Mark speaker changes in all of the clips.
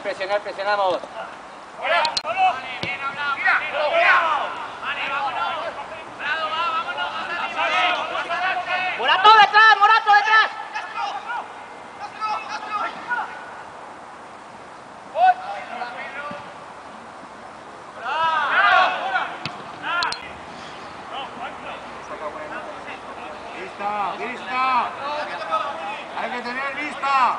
Speaker 1: presionar, presionar, presionamos.
Speaker 2: ¡Morato detrás! ¡Morato detrás!
Speaker 3: ¡Lista! ¡Lista! ¡Hay que tener lista!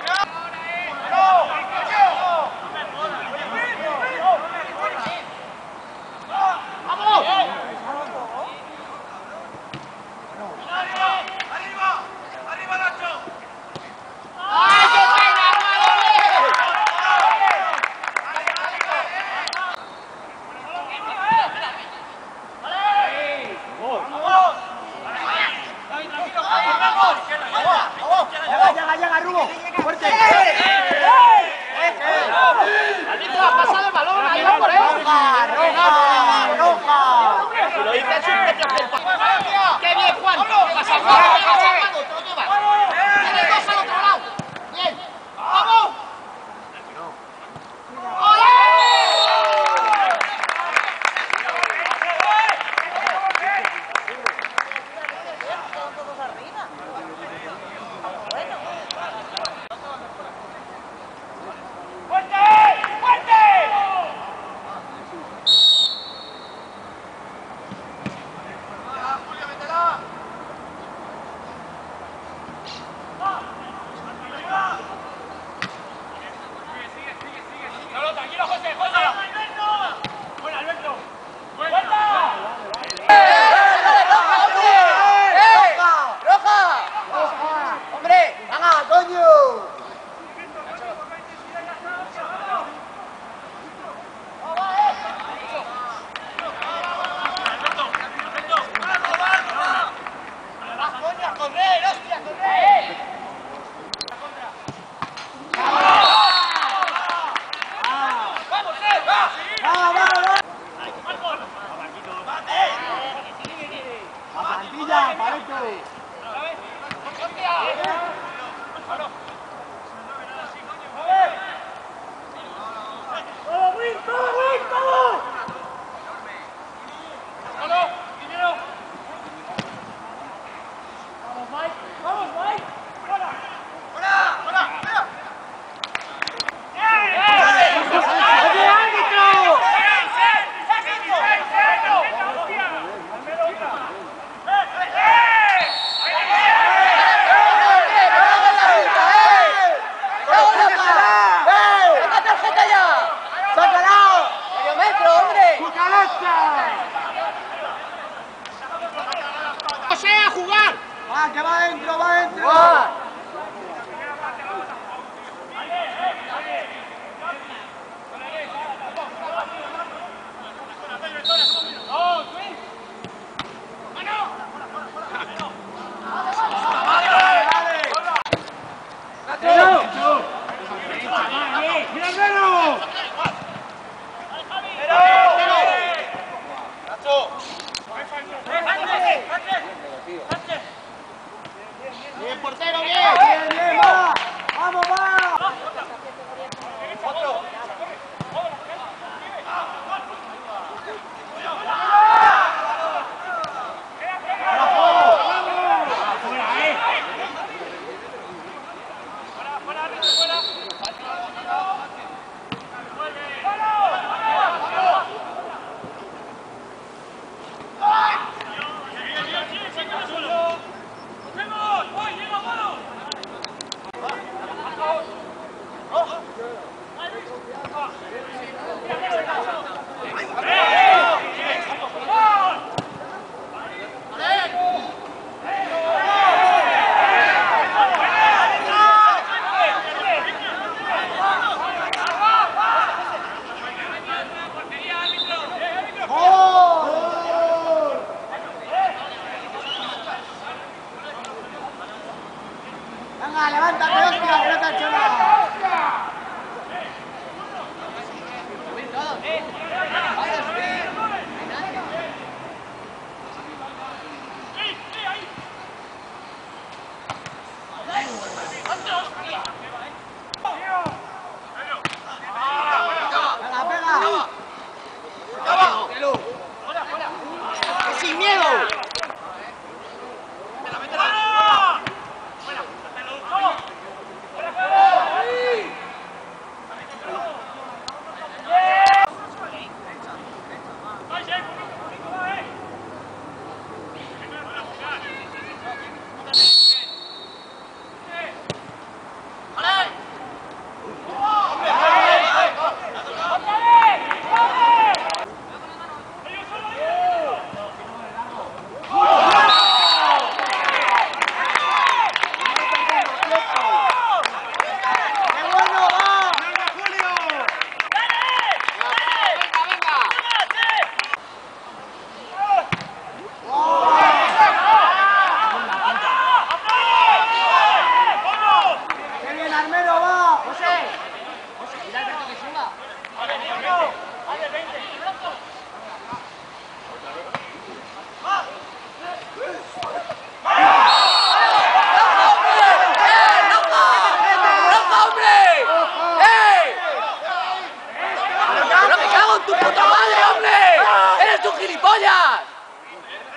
Speaker 3: Go! Rubo! ¡Fuerte!
Speaker 2: Árbitro, ha pasado el balón, ahí va por él.
Speaker 3: ¡Roja, roja, roja!
Speaker 2: Lo dice su propio. ¡Qué bien, Juan! ¡Pasa, Juan!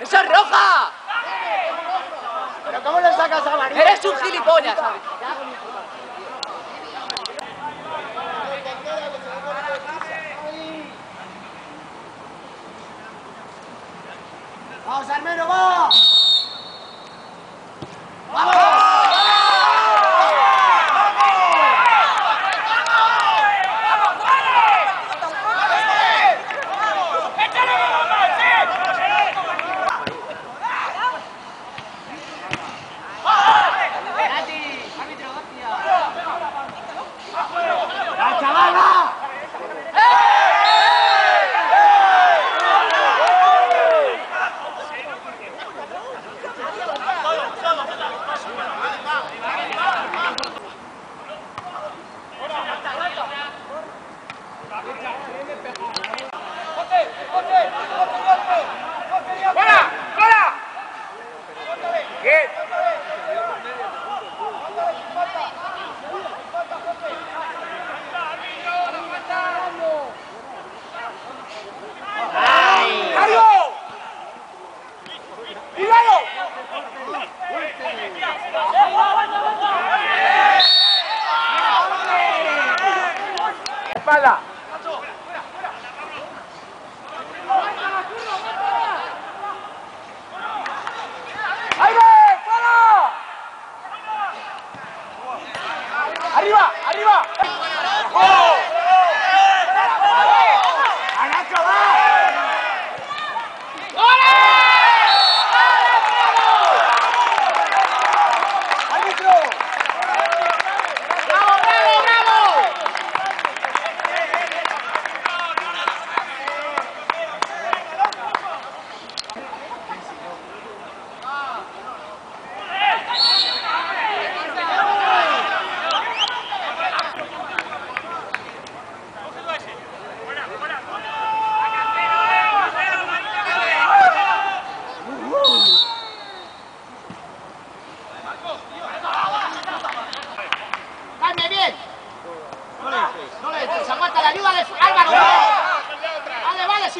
Speaker 3: ¡Esa es roja!
Speaker 2: ¿Pero cómo le sacas a María?
Speaker 3: Eres un gilipollas, ¿sabes?
Speaker 2: ¡Vamos, Armero,
Speaker 3: vamos! ¡Vamos!